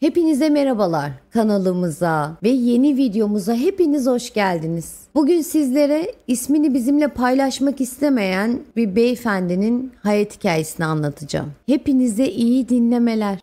Hepinize merhabalar kanalımıza ve yeni videomuza hepiniz hoş geldiniz. Bugün sizlere ismini bizimle paylaşmak istemeyen bir beyefendinin hayat hikayesini anlatacağım. Hepinize iyi dinlemeler.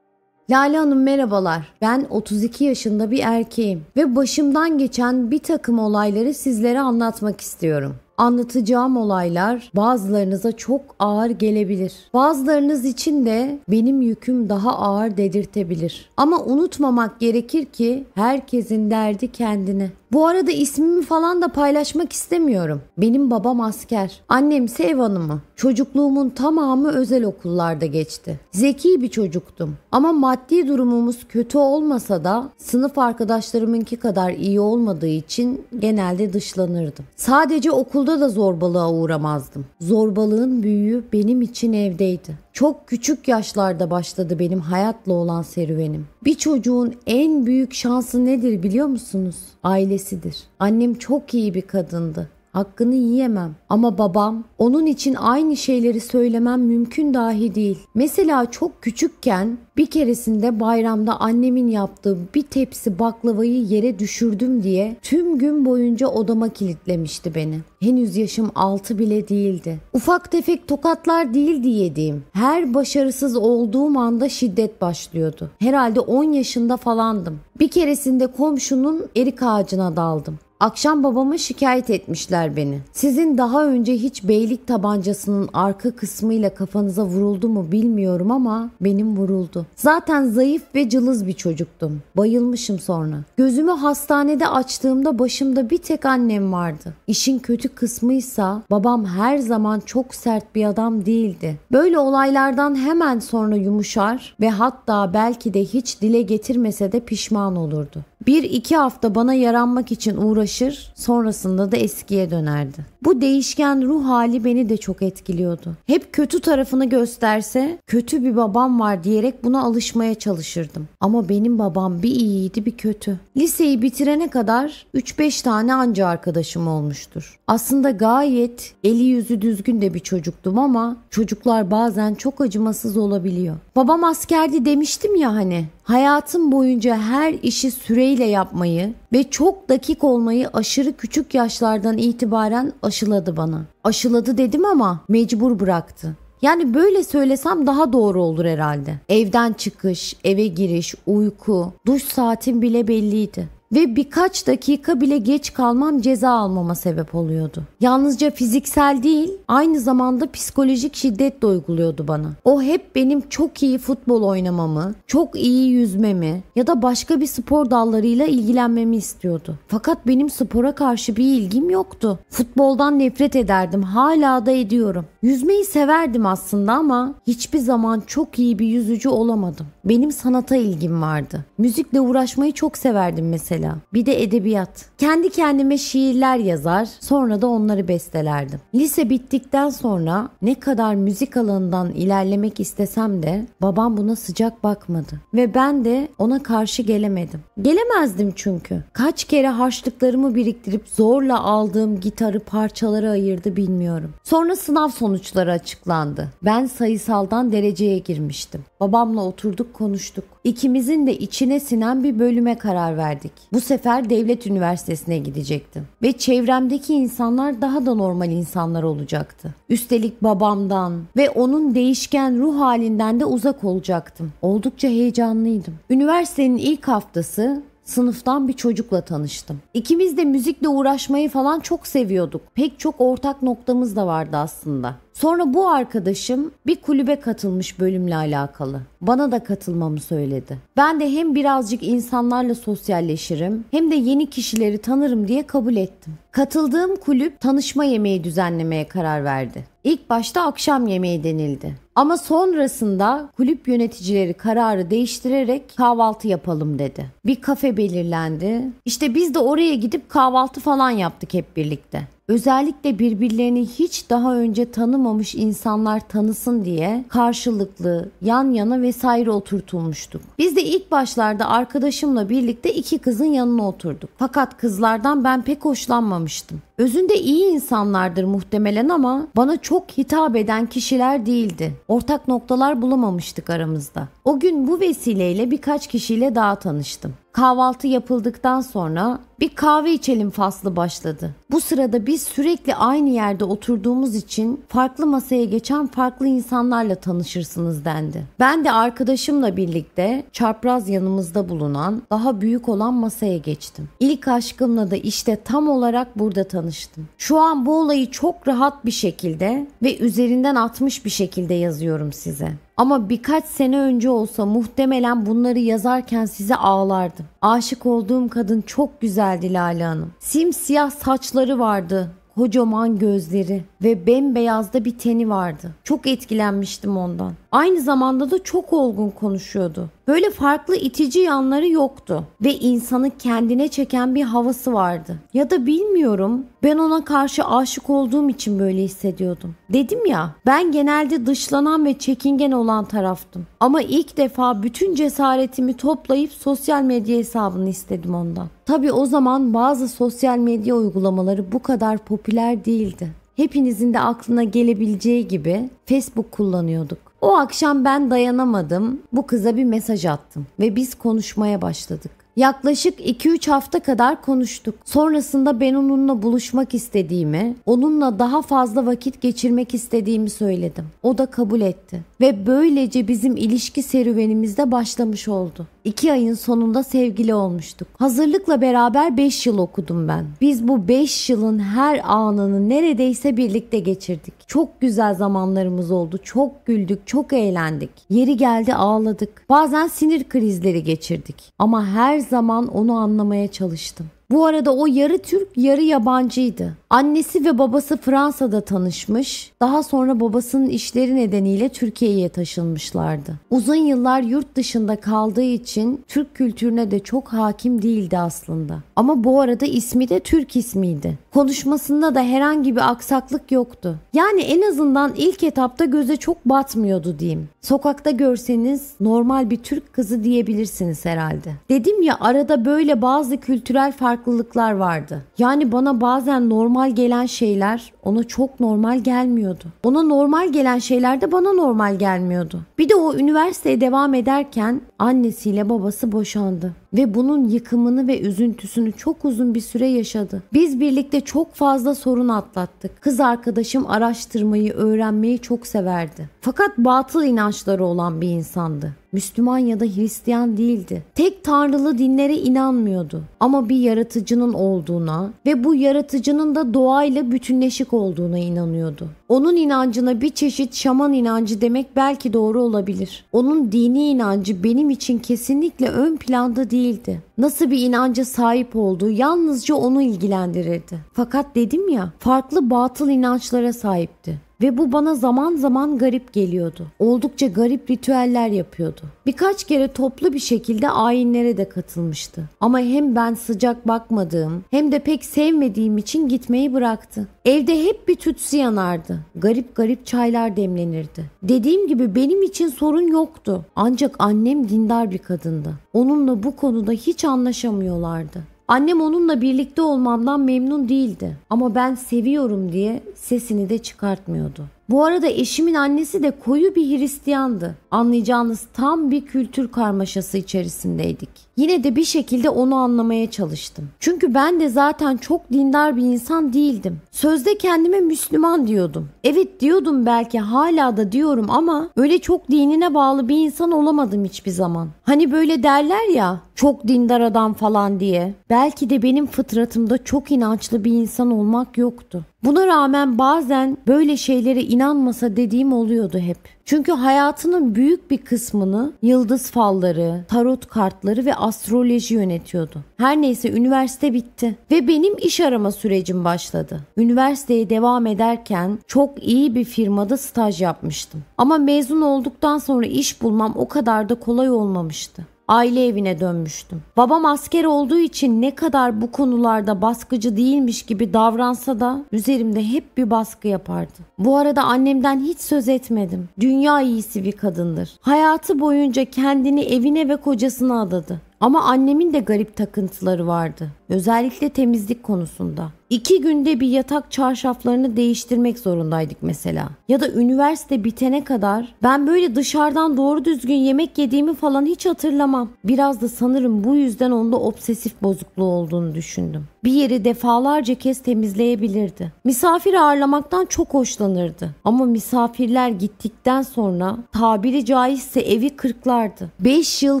Lale Hanım merhabalar. Ben 32 yaşında bir erkeğim ve başımdan geçen bir takım olayları sizlere anlatmak istiyorum. Anlatacağım olaylar bazılarınıza çok ağır gelebilir. Bazılarınız için de benim yüküm daha ağır dedirtebilir. Ama unutmamak gerekir ki herkesin derdi kendine. Bu arada ismimi falan da paylaşmak istemiyorum. Benim babam asker. Annem ev hanımı. Çocukluğumun tamamı özel okullarda geçti. Zeki bir çocuktum. Ama maddi durumumuz kötü olmasa da sınıf arkadaşlarımınki kadar iyi olmadığı için genelde dışlanırdım. Sadece okulda da zorbalığa uğramazdım. Zorbalığın büyüğü benim için evdeydi. Çok küçük yaşlarda başladı benim hayatla olan serüvenim. Bir çocuğun en büyük şansı nedir biliyor musunuz? Ailesidir. Annem çok iyi bir kadındı. Hakkını yiyemem. Ama babam onun için aynı şeyleri söylemem mümkün dahi değil. Mesela çok küçükken bir keresinde bayramda annemin yaptığı bir tepsi baklavayı yere düşürdüm diye tüm gün boyunca odama kilitlemişti beni. Henüz yaşım 6 bile değildi. Ufak tefek tokatlar değildi yediğim. Her başarısız olduğum anda şiddet başlıyordu. Herhalde 10 yaşında falandım. Bir keresinde komşunun erik ağacına daldım. Akşam babama şikayet etmişler beni. Sizin daha önce hiç beylik tabancasının arka kısmıyla kafanıza vuruldu mu bilmiyorum ama benim vuruldu. Zaten zayıf ve cılız bir çocuktum. Bayılmışım sonra. Gözümü hastanede açtığımda başımda bir tek annem vardı. İşin kötü kısmıysa babam her zaman çok sert bir adam değildi. Böyle olaylardan hemen sonra yumuşar ve hatta belki de hiç dile getirmese de pişman olurdu. Bir iki hafta bana yaranmak için uğraşır, sonrasında da eskiye dönerdi. Bu değişken ruh hali beni de çok etkiliyordu. Hep kötü tarafını gösterse, kötü bir babam var diyerek buna alışmaya çalışırdım. Ama benim babam bir iyiydi bir kötü. Liseyi bitirene kadar 3-5 tane anca arkadaşım olmuştur. Aslında gayet eli yüzü düzgün de bir çocuktum ama çocuklar bazen çok acımasız olabiliyor. Babam askerdi demiştim ya hani. Hayatım boyunca her işi süreyle yapmayı ve çok dakik olmayı aşırı küçük yaşlardan itibaren aşıladı bana. Aşıladı dedim ama mecbur bıraktı. Yani böyle söylesem daha doğru olur herhalde. Evden çıkış, eve giriş, uyku, duş saatim bile belliydi ve birkaç dakika bile geç kalmam ceza almama sebep oluyordu. Yalnızca fiziksel değil, aynı zamanda psikolojik şiddet de uyguluyordu bana. O hep benim çok iyi futbol oynamamı, çok iyi yüzmemi ya da başka bir spor dallarıyla ilgilenmemi istiyordu. Fakat benim spora karşı bir ilgim yoktu. Futboldan nefret ederdim, hala da ediyorum. Yüzmeyi severdim aslında ama hiçbir zaman çok iyi bir yüzücü olamadım. Benim sanata ilgim vardı. Müzikle uğraşmayı çok severdim mesela mesela. Bir de edebiyat. Kendi kendime şiirler yazar, sonra da onları bestelerdim. Lise bittikten sonra ne kadar müzik alanından ilerlemek istesem de babam buna sıcak bakmadı ve ben de ona karşı gelemedim. Gelemezdim çünkü. Kaç kere harçlıklarımı biriktirip zorla aldığım gitarı parçalara ayırdı bilmiyorum. Sonra sınav sonuçları açıklandı. Ben sayısaldan dereceye girmiştim. Babamla oturduk konuştuk. İkimizin de içine sinen bir bölüme karar verdik. Bu sefer devlet üniversitesine gidecektim. Ve çevremdeki insanlar daha da normal insanlar olacaktı. Üstelik babamdan ve onun değişken ruh halinden de uzak olacaktım. Oldukça heyecanlıydım. Üniversitenin ilk haftası sınıftan bir çocukla tanıştım. İkimiz de müzikle uğraşmayı falan çok seviyorduk. Pek çok ortak noktamız da vardı aslında. Sonra bu arkadaşım bir kulübe katılmış bölümle alakalı. Bana da katılmamı söyledi. Ben de hem birazcık insanlarla sosyalleşirim hem de yeni kişileri tanırım diye kabul ettim. Katıldığım kulüp tanışma yemeği düzenlemeye karar verdi. İlk başta akşam yemeği denildi. Ama sonrasında kulüp yöneticileri kararı değiştirerek kahvaltı yapalım dedi. Bir kafe belirlendi. İşte biz de oraya gidip kahvaltı falan yaptık hep birlikte. Özellikle birbirlerini hiç daha önce tanımamış insanlar tanısın diye karşılıklı, yan yana vesaire oturtulmuştuk. Biz de ilk başlarda arkadaşımla birlikte iki kızın yanına oturduk. Fakat kızlardan ben pek hoşlanmamıştım. Özünde iyi insanlardır muhtemelen ama bana çok hitap eden kişiler değildi. Ortak noktalar bulamamıştık aramızda. O gün bu vesileyle birkaç kişiyle daha tanıştım. Kahvaltı yapıldıktan sonra bir kahve içelim faslı başladı. Bu sırada biz sürekli aynı yerde oturduğumuz için farklı masaya geçen farklı insanlarla tanışırsınız dendi. Ben de arkadaşımla birlikte çapraz yanımızda bulunan daha büyük olan masaya geçtim. İlk aşkımla da işte tam olarak burada tanıştım. Şu an bu olayı çok rahat bir şekilde ve üzerinden atmış bir şekilde yazıyorum size. Ama birkaç sene önce olsa muhtemelen bunları yazarken size ağlardım. Aşık olduğum kadın çok güzeldi Lale Hanım. Simsiyah saçları vardı kocaman gözleri ve bembeyazda bir teni vardı. Çok etkilenmiştim ondan. Aynı zamanda da çok olgun konuşuyordu. Böyle farklı itici yanları yoktu ve insanı kendine çeken bir havası vardı. Ya da bilmiyorum ben ona karşı aşık olduğum için böyle hissediyordum. Dedim ya ben genelde dışlanan ve çekingen olan taraftım. Ama ilk defa bütün cesaretimi toplayıp sosyal medya hesabını istedim ondan. Tabi o zaman bazı sosyal medya uygulamaları bu kadar popüler değildi. Hepinizin de aklına gelebileceği gibi Facebook kullanıyorduk. O akşam ben dayanamadım. Bu kıza bir mesaj attım ve biz konuşmaya başladık. Yaklaşık 2-3 hafta kadar konuştuk. Sonrasında ben onunla buluşmak istediğimi, onunla daha fazla vakit geçirmek istediğimi söyledim. O da kabul etti. Ve böylece bizim ilişki serüvenimiz de başlamış oldu. İki ayın sonunda sevgili olmuştuk. Hazırlıkla beraber 5 yıl okudum ben. Biz bu 5 yılın her anını neredeyse birlikte geçirdik. Çok güzel zamanlarımız oldu. Çok güldük, çok eğlendik. Yeri geldi ağladık. Bazen sinir krizleri geçirdik. Ama her zaman onu anlamaya çalıştım. Bu arada o yarı Türk yarı yabancıydı. Annesi ve babası Fransa'da tanışmış. Daha sonra babasının işleri nedeniyle Türkiye'ye taşınmışlardı. Uzun yıllar yurt dışında kaldığı için Türk kültürüne de çok hakim değildi aslında. Ama bu arada ismi de Türk ismiydi. Konuşmasında da herhangi bir aksaklık yoktu. Yani en azından ilk etapta göze çok batmıyordu diyeyim. Sokakta görseniz normal bir Türk kızı diyebilirsiniz herhalde. Dedim ya arada böyle bazı kültürel farklılıklar vardı. Yani bana bazen normal gelen şeyler ona çok normal gelmiyordu. Ona normal gelen şeyler de bana normal gelmiyordu. Bir de o üniversiteye devam ederken annesiyle babası boşandı ve bunun yıkımını ve üzüntüsünü çok uzun bir süre yaşadı. Biz birlikte çok fazla sorun atlattık. Kız arkadaşım araştırmayı, öğrenmeyi çok severdi. Fakat batıl inançları olan bir insandı. Müslüman ya da Hristiyan değildi. Tek tanrılı dinlere inanmıyordu. Ama bir yaratıcının olduğuna ve bu yaratıcının da doğayla bütünleşik olduğuna inanıyordu. Onun inancına bir çeşit şaman inancı demek belki doğru olabilir. Onun dini inancı benim için kesinlikle ön planda değildi. Nasıl bir inanca sahip olduğu yalnızca onu ilgilendirirdi. Fakat dedim ya farklı batıl inançlara sahipti ve bu bana zaman zaman garip geliyordu. Oldukça garip ritüeller yapıyordu. Birkaç kere toplu bir şekilde ayinlere de katılmıştı. Ama hem ben sıcak bakmadığım hem de pek sevmediğim için gitmeyi bıraktı. Evde hep bir tütsü yanardı. Garip garip çaylar demlenirdi. Dediğim gibi benim için sorun yoktu. Ancak annem dindar bir kadındı. Onunla bu konuda hiç anlaşamıyorlardı. Annem onunla birlikte olmamdan memnun değildi ama ben seviyorum diye sesini de çıkartmıyordu. Bu arada eşimin annesi de koyu bir Hristiyandı. Anlayacağınız tam bir kültür karmaşası içerisindeydik. Yine de bir şekilde onu anlamaya çalıştım. Çünkü ben de zaten çok dindar bir insan değildim. Sözde kendime Müslüman diyordum. Evet diyordum belki hala da diyorum ama öyle çok dinine bağlı bir insan olamadım hiçbir zaman. Hani böyle derler ya çok dindar adam falan diye. Belki de benim fıtratımda çok inançlı bir insan olmak yoktu. Buna rağmen bazen böyle şeylere inanmasa dediğim oluyordu hep. Çünkü hayatının büyük bir kısmını yıldız falları, tarot kartları ve astroloji yönetiyordu. Her neyse üniversite bitti ve benim iş arama sürecim başladı. Üniversiteye devam ederken çok iyi bir firmada staj yapmıştım. Ama mezun olduktan sonra iş bulmam o kadar da kolay olmamıştı aile evine dönmüştüm. Babam asker olduğu için ne kadar bu konularda baskıcı değilmiş gibi davransa da üzerimde hep bir baskı yapardı. Bu arada annemden hiç söz etmedim. Dünya iyisi bir kadındır. Hayatı boyunca kendini evine ve kocasına adadı. Ama annemin de garip takıntıları vardı. Özellikle temizlik konusunda. İki günde bir yatak çarşaflarını değiştirmek zorundaydık mesela. Ya da üniversite bitene kadar ben böyle dışarıdan doğru düzgün yemek yediğimi falan hiç hatırlamam. Biraz da sanırım bu yüzden onda obsesif bozukluğu olduğunu düşündüm. Bir yeri defalarca kez temizleyebilirdi. Misafir ağırlamaktan çok hoşlanırdı. Ama misafirler gittikten sonra tabiri caizse evi kırklardı. 5 yıl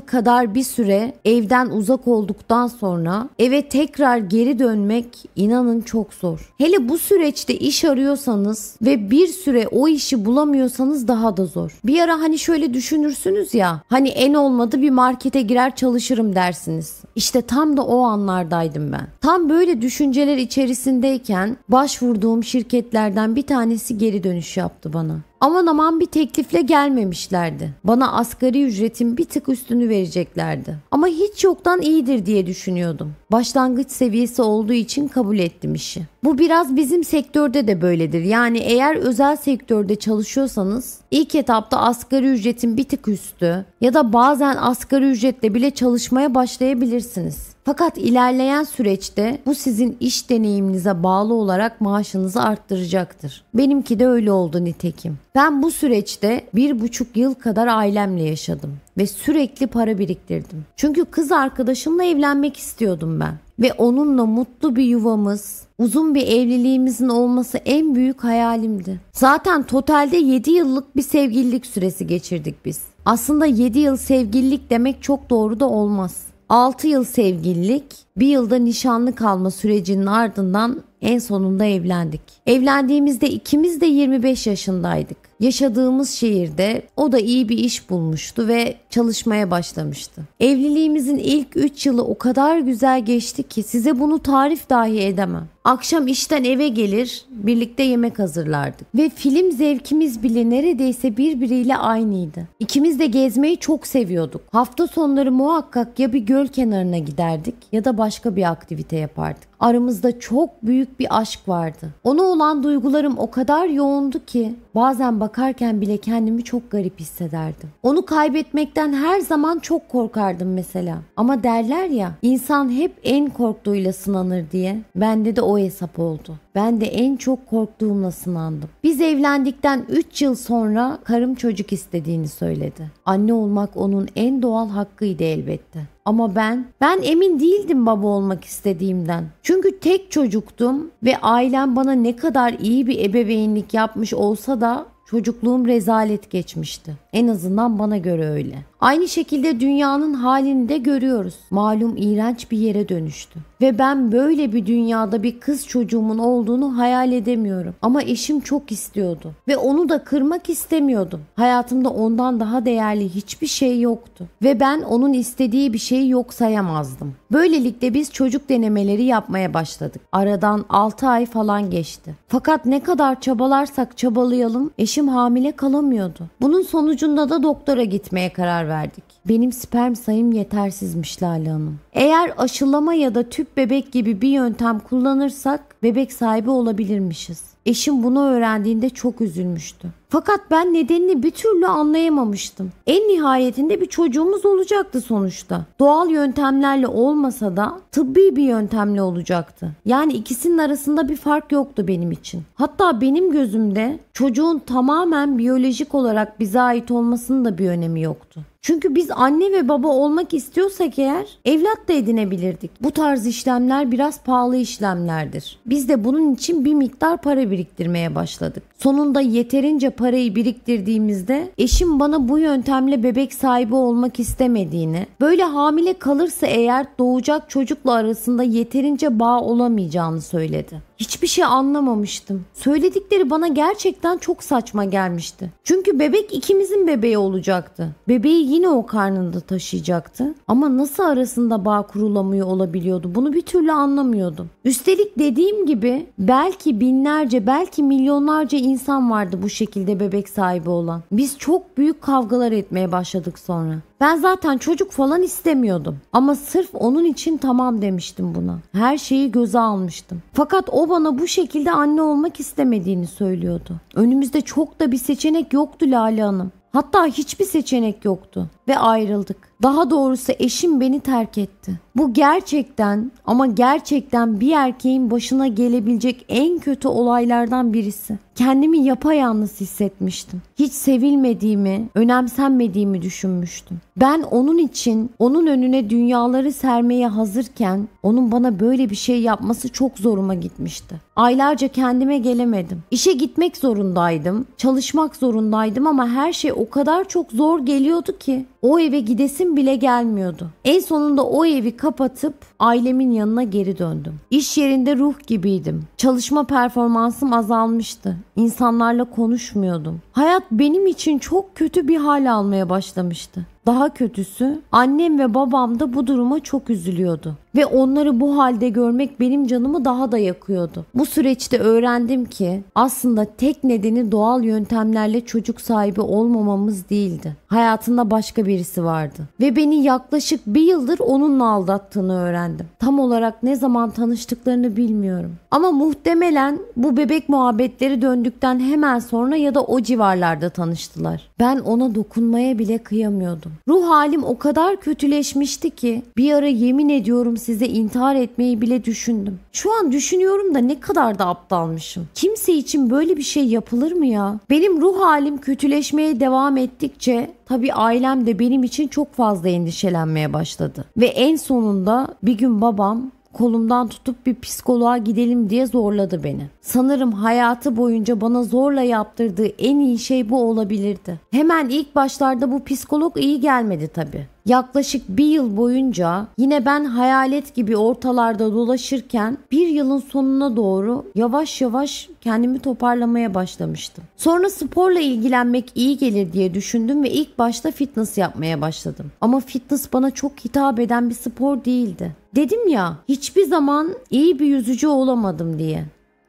kadar bir süre evden uzak olduktan sonra eve tekrar geri dönmek inanın çok zor. Hele bu süreçte iş arıyorsanız ve bir süre o işi bulamıyorsanız daha da zor. Bir ara hani şöyle düşünürsünüz ya hani en olmadı bir markete girer çalışırım dersiniz. İşte tam da o anlardaydım ben. Tam böyle düşünceler içerisindeyken başvurduğum şirketlerden bir tanesi geri dönüş yaptı bana. Aman aman bir teklifle gelmemişlerdi. Bana asgari ücretin bir tık üstünü vereceklerdi. Ama hiç yoktan iyidir diye düşünüyordum. Başlangıç seviyesi olduğu için kabul ettim işi. Bu biraz bizim sektörde de böyledir. Yani eğer özel sektörde çalışıyorsanız ilk etapta asgari ücretin bir tık üstü ya da bazen asgari ücretle bile çalışmaya başlayabilirsiniz. Fakat ilerleyen süreçte bu sizin iş deneyiminize bağlı olarak maaşınızı arttıracaktır. Benimki de öyle oldu nitekim. Ben bu süreçte bir buçuk yıl kadar ailemle yaşadım ve sürekli para biriktirdim. Çünkü kız arkadaşımla evlenmek istiyordum ben ve onunla mutlu bir yuvamız, uzun bir evliliğimizin olması en büyük hayalimdi. Zaten totalde 7 yıllık bir sevgililik süresi geçirdik biz. Aslında 7 yıl sevgililik demek çok doğru da olmaz. 6 yıl sevgililik, bir yılda nişanlı kalma sürecinin ardından en sonunda evlendik. Evlendiğimizde ikimiz de 25 yaşındaydık. Yaşadığımız şehirde o da iyi bir iş bulmuştu ve çalışmaya başlamıştı. Evliliğimizin ilk 3 yılı o kadar güzel geçti ki size bunu tarif dahi edemem. Akşam işten eve gelir, birlikte yemek hazırlardık. Ve film zevkimiz bile neredeyse birbiriyle aynıydı. İkimiz de gezmeyi çok seviyorduk. Hafta sonları muhakkak ya bir göl kenarına giderdik ya da başka bir aktivite yapardık. Aramızda çok büyük bir aşk vardı. Ona olan duygularım o kadar yoğundu ki bazen bakarken bile kendimi çok garip hissederdim. Onu kaybetmekten her zaman çok korkardım mesela. Ama derler ya insan hep en korktuğuyla sınanır diye. Bende de o hesap oldu. Ben de en çok korktuğumla sınandım. Biz evlendikten 3 yıl sonra karım çocuk istediğini söyledi. Anne olmak onun en doğal hakkıydı elbette. Ama ben, ben emin değildim baba olmak istediğimden. Çünkü tek çocuktum ve ailem bana ne kadar iyi bir ebeveynlik yapmış olsa da çocukluğum rezalet geçmişti. En azından bana göre öyle. Aynı şekilde dünyanın halini de görüyoruz. Malum iğrenç bir yere dönüştü. Ve ben böyle bir dünyada bir kız çocuğumun olduğunu hayal edemiyorum. Ama eşim çok istiyordu. Ve onu da kırmak istemiyordum. Hayatımda ondan daha değerli hiçbir şey yoktu. Ve ben onun istediği bir şeyi yok sayamazdım. Böylelikle biz çocuk denemeleri yapmaya başladık. Aradan 6 ay falan geçti. Fakat ne kadar çabalarsak çabalayalım eşim hamile kalamıyordu. Bunun sonucunda da doktora gitmeye karar verdik. Benim sperm sayım yetersizmiş Lale Hanım. Eğer aşılama ya da tüp bebek gibi bir yöntem kullanırsak bebek sahibi olabilirmişiz. Eşim bunu öğrendiğinde çok üzülmüştü. Fakat ben nedenini bir türlü anlayamamıştım. En nihayetinde bir çocuğumuz olacaktı sonuçta. Doğal yöntemlerle olmasa da tıbbi bir yöntemle olacaktı. Yani ikisinin arasında bir fark yoktu benim için. Hatta benim gözümde çocuğun tamamen biyolojik olarak bize ait olmasının da bir önemi yoktu. Çünkü biz anne ve baba olmak istiyorsak eğer evlat da edinebilirdik. Bu tarz işlemler biraz pahalı işlemlerdir. Biz de bunun için bir miktar para biriktirmeye başladık. Sonunda yeterince parayı biriktirdiğimizde eşim bana bu yöntemle bebek sahibi olmak istemediğini, böyle hamile kalırsa eğer doğacak çocukla arasında yeterince bağ olamayacağını söyledi. Hiçbir şey anlamamıştım. Söyledikleri bana gerçekten çok saçma gelmişti. Çünkü bebek ikimizin bebeği olacaktı. Bebeği yine o karnında taşıyacaktı. Ama nasıl arasında bağ kurulamıyor olabiliyordu? Bunu bir türlü anlamıyordum. Üstelik dediğim gibi belki binlerce belki milyonlarca insan vardı bu şekilde bebek sahibi olan. Biz çok büyük kavgalar etmeye başladık sonra. Ben zaten çocuk falan istemiyordum. Ama sırf onun için tamam demiştim buna. Her şeyi göze almıştım. Fakat o bana bu şekilde anne olmak istemediğini söylüyordu. Önümüzde çok da bir seçenek yoktu Lale Hanım. Hatta hiçbir seçenek yoktu. ve ayrıldık. Daha doğrusu eşim beni terk etti. Bu gerçekten ama gerçekten bir erkeğin başına gelebilecek en kötü olaylardan birisi. Kendimi yapayalnız hissetmiştim. Hiç sevilmediğimi, önemsenmediğimi düşünmüştüm. Ben onun için onun önüne dünyaları sermeye hazırken onun bana böyle bir şey yapması çok zoruma gitmişti. Aylarca kendime gelemedim. İşe gitmek zorundaydım, çalışmak zorundaydım ama her şey o kadar çok zor geliyordu ki o eve gidesim bile gelmiyordu. En sonunda o evi kapatıp ailemin yanına geri döndüm. İş yerinde ruh gibiydim. Çalışma performansım azalmıştı. İnsanlarla konuşmuyordum. Hayat benim için çok kötü bir hal almaya başlamıştı. Daha kötüsü annem ve babam da bu duruma çok üzülüyordu ve onları bu halde görmek benim canımı daha da yakıyordu. Bu süreçte öğrendim ki aslında tek nedeni doğal yöntemlerle çocuk sahibi olmamamız değildi. Hayatında başka birisi vardı ve beni yaklaşık bir yıldır onunla aldattığını öğrendim. Tam olarak ne zaman tanıştıklarını bilmiyorum. Ama muhtemelen bu bebek muhabbetleri döndükten hemen sonra ya da o civarlarda tanıştılar. Ben ona dokunmaya bile kıyamıyordum. Ruh halim o kadar kötüleşmişti ki bir ara yemin ediyorum size intihar etmeyi bile düşündüm. Şu an düşünüyorum da ne kadar da aptalmışım. Kimse için böyle bir şey yapılır mı ya? Benim ruh halim kötüleşmeye devam ettikçe tabii ailem de benim için çok fazla endişelenmeye başladı. Ve en sonunda bir gün babam kolumdan tutup bir psikoloğa gidelim diye zorladı beni. Sanırım hayatı boyunca bana zorla yaptırdığı en iyi şey bu olabilirdi. Hemen ilk başlarda bu psikolog iyi gelmedi tabii. Yaklaşık bir yıl boyunca yine ben hayalet gibi ortalarda dolaşırken bir yılın sonuna doğru yavaş yavaş kendimi toparlamaya başlamıştım. Sonra sporla ilgilenmek iyi gelir diye düşündüm ve ilk başta fitness yapmaya başladım. Ama fitness bana çok hitap eden bir spor değildi. Dedim ya hiçbir zaman iyi bir yüzücü olamadım diye.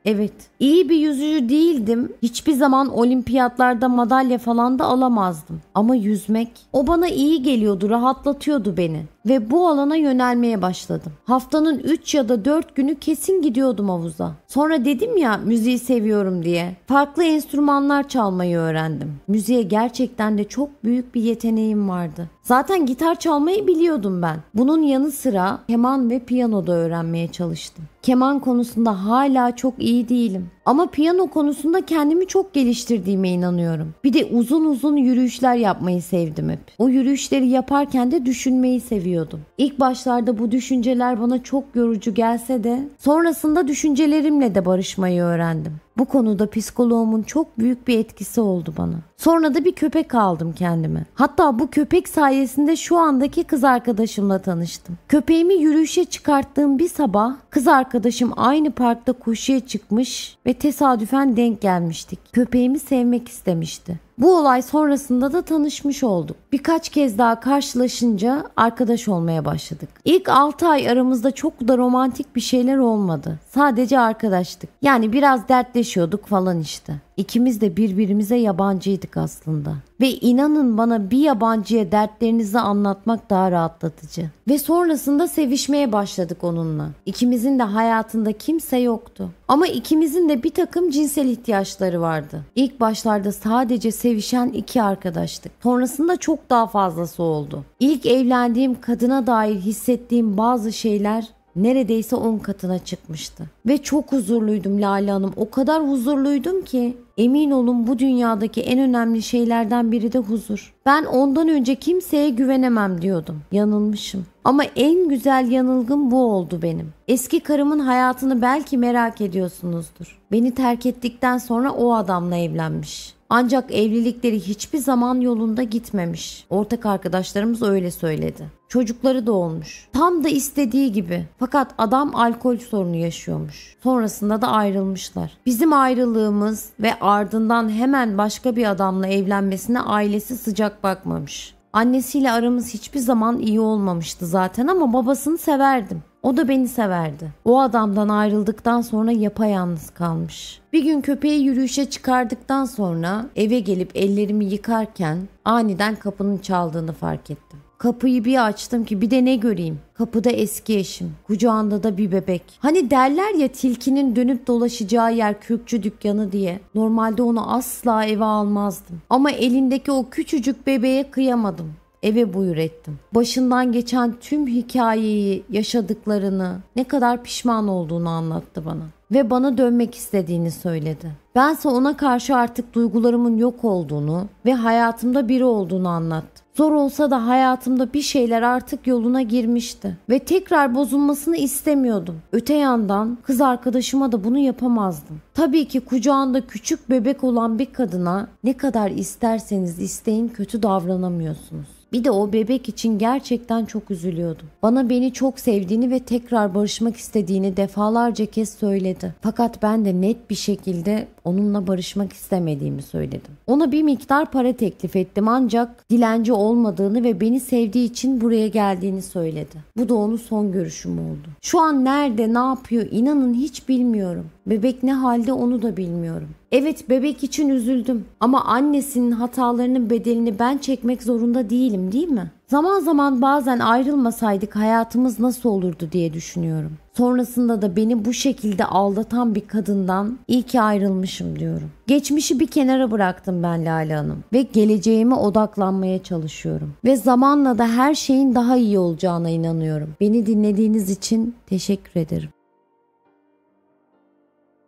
Evet. İyi bir yüzücü değildim. Hiçbir zaman olimpiyatlarda madalya falan da alamazdım. Ama yüzmek o bana iyi geliyordu, rahatlatıyordu beni ve bu alana yönelmeye başladım. Haftanın 3 ya da 4 günü kesin gidiyordum havuza. Sonra dedim ya müziği seviyorum diye. Farklı enstrümanlar çalmayı öğrendim. Müziğe gerçekten de çok büyük bir yeteneğim vardı. Zaten gitar çalmayı biliyordum ben. Bunun yanı sıra keman ve piyano da öğrenmeye çalıştım. Keman konusunda hala çok iyi değilim. Ama piyano konusunda kendimi çok geliştirdiğime inanıyorum. Bir de uzun uzun yürüyüşler yapmayı sevdim hep. O yürüyüşleri yaparken de düşünmeyi seviyordum. İlk başlarda bu düşünceler bana çok yorucu gelse de sonrasında düşüncelerimle de barışmayı öğrendim. Bu konuda psikoloğumun çok büyük bir etkisi oldu bana. Sonra da bir köpek aldım kendime. Hatta bu köpek sayesinde şu andaki kız arkadaşımla tanıştım. Köpeğimi yürüyüşe çıkarttığım bir sabah kız arkadaşım aynı parkta koşuya çıkmış ve tesadüfen denk gelmiştik. Köpeğimi sevmek istemişti. Bu olay sonrasında da tanışmış olduk. Birkaç kez daha karşılaşınca arkadaş olmaya başladık. İlk 6 ay aramızda çok da romantik bir şeyler olmadı. Sadece arkadaştık. Yani biraz dertleşiyorduk falan işte. İkimiz de birbirimize yabancıydık aslında. Ve inanın bana bir yabancıya dertlerinizi anlatmak daha rahatlatıcı. Ve sonrasında sevişmeye başladık onunla. İkimizin de hayatında kimse yoktu. Ama ikimizin de bir takım cinsel ihtiyaçları vardı. İlk başlarda sadece sevişen iki arkadaştık. Sonrasında çok daha fazlası oldu. İlk evlendiğim kadına dair hissettiğim bazı şeyler neredeyse 10 katına çıkmıştı. Ve çok huzurluydum Lale Hanım. O kadar huzurluydum ki emin olun bu dünyadaki en önemli şeylerden biri de huzur. Ben ondan önce kimseye güvenemem diyordum. Yanılmışım. Ama en güzel yanılgım bu oldu benim. Eski karımın hayatını belki merak ediyorsunuzdur. Beni terk ettikten sonra o adamla evlenmiş. Ancak evlilikleri hiçbir zaman yolunda gitmemiş. Ortak arkadaşlarımız öyle söyledi. Çocukları da olmuş. Tam da istediği gibi. Fakat adam alkol sorunu yaşıyormuş. Sonrasında da ayrılmışlar. Bizim ayrılığımız ve ardından hemen başka bir adamla evlenmesine ailesi sıcak bakmamış. Annesiyle aramız hiçbir zaman iyi olmamıştı zaten ama babasını severdim. O da beni severdi. O adamdan ayrıldıktan sonra yapayalnız kalmış. Bir gün köpeği yürüyüşe çıkardıktan sonra eve gelip ellerimi yıkarken aniden kapının çaldığını fark ettim. Kapıyı bir açtım ki bir de ne göreyim. Kapıda eski eşim. Kucağında da bir bebek. Hani derler ya tilkinin dönüp dolaşacağı yer kürkçü dükkanı diye. Normalde onu asla eve almazdım. Ama elindeki o küçücük bebeğe kıyamadım. Eve buyur ettim. Başından geçen tüm hikayeyi, yaşadıklarını, ne kadar pişman olduğunu anlattı bana ve bana dönmek istediğini söyledi. Bense ona karşı artık duygularımın yok olduğunu ve hayatımda biri olduğunu anlattı. Zor olsa da hayatımda bir şeyler artık yoluna girmişti ve tekrar bozulmasını istemiyordum. Öte yandan kız arkadaşıma da bunu yapamazdım. Tabii ki kucağında küçük bebek olan bir kadına ne kadar isterseniz isteyin kötü davranamıyorsunuz. Bir de o bebek için gerçekten çok üzülüyordum. Bana beni çok sevdiğini ve tekrar barışmak istediğini defalarca kez söyledi. Fakat ben de net bir şekilde onunla barışmak istemediğimi söyledim. Ona bir miktar para teklif ettim ancak dilenci olmadığını ve beni sevdiği için buraya geldiğini söyledi. Bu da onun son görüşüm oldu. Şu an nerede, ne yapıyor inanın hiç bilmiyorum. Bebek ne halde onu da bilmiyorum. Evet bebek için üzüldüm ama annesinin hatalarının bedelini ben çekmek zorunda değilim değil mi? Zaman zaman bazen ayrılmasaydık hayatımız nasıl olurdu diye düşünüyorum. Sonrasında da beni bu şekilde aldatan bir kadından iyi ki ayrılmışım diyorum. Geçmişi bir kenara bıraktım ben Lale Hanım ve geleceğime odaklanmaya çalışıyorum. Ve zamanla da her şeyin daha iyi olacağına inanıyorum. Beni dinlediğiniz için teşekkür ederim.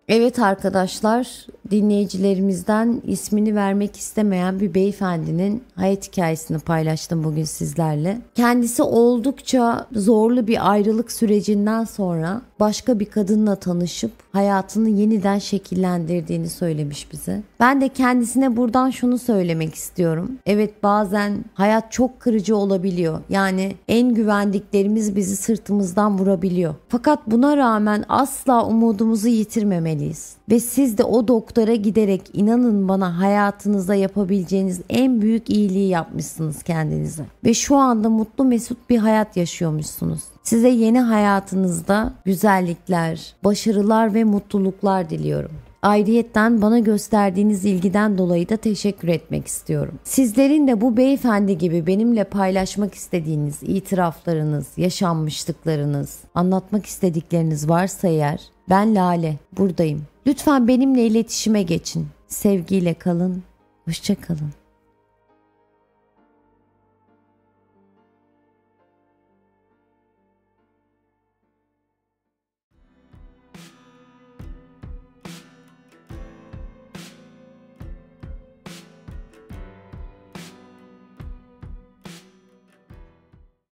Evet arkadaşlar dinleyicilerimizden ismini vermek istemeyen bir beyefendinin hayat hikayesini paylaştım bugün sizlerle. Kendisi oldukça zorlu bir ayrılık sürecinden sonra başka bir kadınla tanışıp hayatını yeniden şekillendirdiğini söylemiş bize. Ben de kendisine buradan şunu söylemek istiyorum. Evet bazen hayat çok kırıcı olabiliyor. Yani en güvendiklerimiz bizi sırtımızdan vurabiliyor. Fakat buna rağmen asla umudumuzu yitirmemeliyiz. Ve siz de o doktora giderek inanın bana hayatınızda yapabileceğiniz en büyük iyiliği yapmışsınız kendinize. Ve şu anda mutlu mesut bir hayat yaşıyormuşsunuz. Size yeni hayatınızda güzellikler, başarılar ve mutluluklar diliyorum. Ayrıyetten bana gösterdiğiniz ilgiden dolayı da teşekkür etmek istiyorum. Sizlerin de bu beyefendi gibi benimle paylaşmak istediğiniz itiraflarınız, yaşanmışlıklarınız, anlatmak istedikleriniz varsa eğer ben Lale buradayım. Lütfen benimle iletişime geçin. Sevgiyle kalın, hoşça kalın.